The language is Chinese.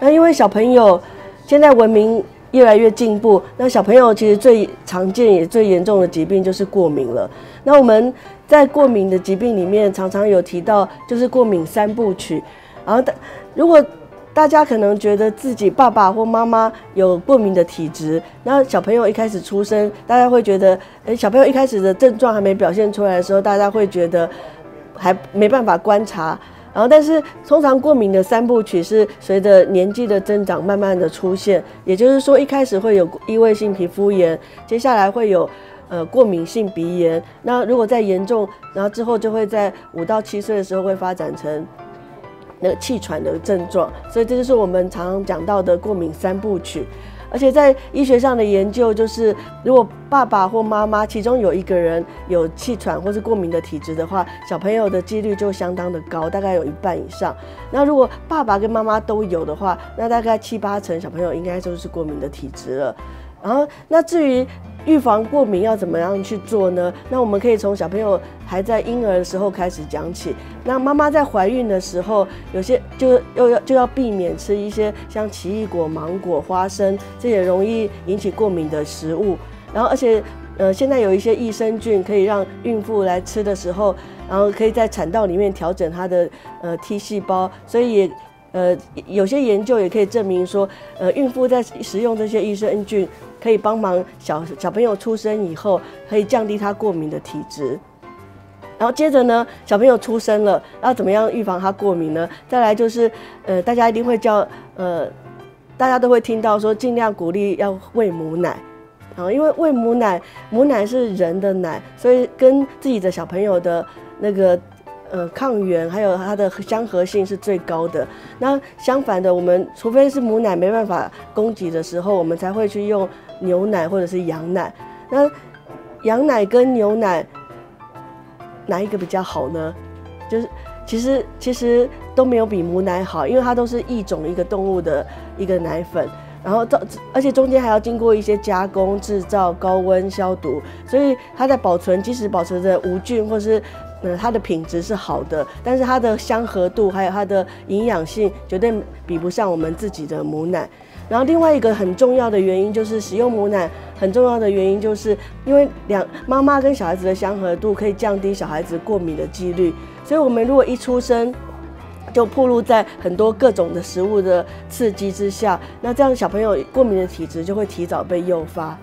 那因为小朋友现在文明越来越进步，那小朋友其实最常见也最严重的疾病就是过敏了。那我们在过敏的疾病里面，常常有提到就是过敏三部曲。然后，如果大家可能觉得自己爸爸或妈妈有过敏的体质，那小朋友一开始出生，大家会觉得，诶，小朋友一开始的症状还没表现出来的时候，大家会觉得还没办法观察。然后，但是通常过敏的三部曲是随着年纪的增长慢慢的出现，也就是说，一开始会有异位性皮肤炎，接下来会有呃过敏性鼻炎，那如果再严重，然后之后就会在五到七岁的时候会发展成。那个气喘的症状，所以这就是我们常常讲到的过敏三部曲。而且在医学上的研究，就是如果爸爸或妈妈其中有一个人有气喘或是过敏的体质的话，小朋友的几率就相当的高，大概有一半以上。那如果爸爸跟妈妈都有的话，那大概七八成小朋友应该就是过敏的体质了。然后，那至于预防过敏要怎么样去做呢？那我们可以从小朋友还在婴儿的时候开始讲起。那妈妈在怀孕的时候，有些就又要就要避免吃一些像奇异果、芒果、花生这些容易引起过敏的食物。然后，而且呃，现在有一些益生菌可以让孕妇来吃的时候，然后可以在产道里面调整它的呃 T 细胞，所以。呃，有些研究也可以证明说，呃，孕妇在食用这些益生菌，可以帮忙小小朋友出生以后，可以降低他过敏的体质。然后接着呢，小朋友出生了，要怎么样预防他过敏呢？再来就是，呃，大家一定会叫，呃，大家都会听到说，尽量鼓励要喂母奶，啊，因为喂母奶，母奶是人的奶，所以跟自己的小朋友的那个。呃，抗原还有它的相合性是最高的。那相反的，我们除非是母奶没办法供给的时候，我们才会去用牛奶或者是羊奶。那羊奶跟牛奶哪一个比较好呢？就是其实其实都没有比母奶好，因为它都是异种一个动物的一个奶粉，然后到而且中间还要经过一些加工、制造、高温消毒，所以它在保存，即使保持着无菌或是。呃，它的品质是好的，但是它的香合度还有它的营养性绝对比不上我们自己的母奶。然后另外一个很重要的原因就是使用母奶很重要的原因就是因为两妈妈跟小孩子的相合度可以降低小孩子过敏的几率。所以我们如果一出生就暴露在很多各种的食物的刺激之下，那这样小朋友过敏的体质就会提早被诱发。